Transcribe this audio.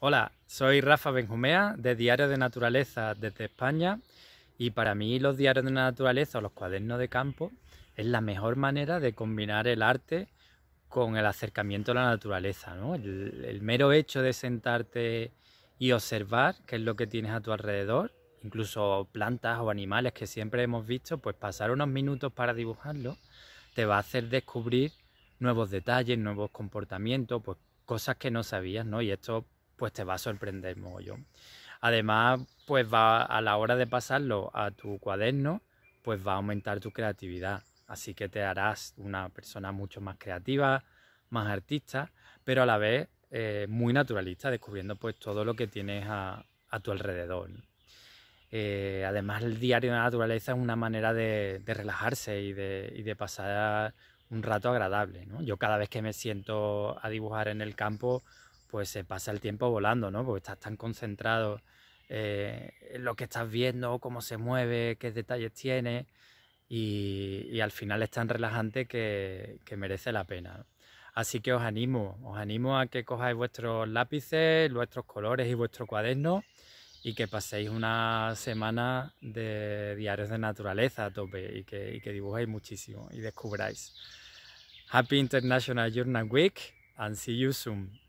Hola, soy Rafa Benjumea de Diario de Naturaleza desde España y para mí los diarios de naturaleza o los cuadernos de campo es la mejor manera de combinar el arte con el acercamiento a la naturaleza. El, el, mero hecho de sentarte y observar qué es lo que tienes a tu alrededor, incluso plantas o animales que siempre hemos visto, pues pasar unos minutos para dibujarlo te va a hacer descubrir nuevos detalles, nuevos comportamientos, pues cosas que no sabías, ¿no? Y esto pues te va a sorprender mogollón. Además, pues va a la hora de pasarlo a tu cuaderno, pues va a aumentar tu creatividad. Así que te harás una persona mucho más creativa, más artista, pero a la vez eh, muy naturalista, descubriendo pues todo lo que tienes a, tu alrededor. Eh, además, el diario de la naturaleza es una manera de, relajarse y de, pasar un rato agradable. Yo cada vez que me siento a dibujar en el campo, pues se pasa el tiempo volando, ¿no? Porque estás tan concentrado eh, en lo que estás viendo, cómo se mueve, qué detalles tiene y, al final es tan relajante que, merece la pena. Así que os animo, os animo a que cojáis vuestros lápices, vuestros colores y vuestro cuaderno y que paséis una semana de diarios de naturaleza a tope y que, y dibujéis muchísimo y descubráis. Happy International Journal Week and see you soon.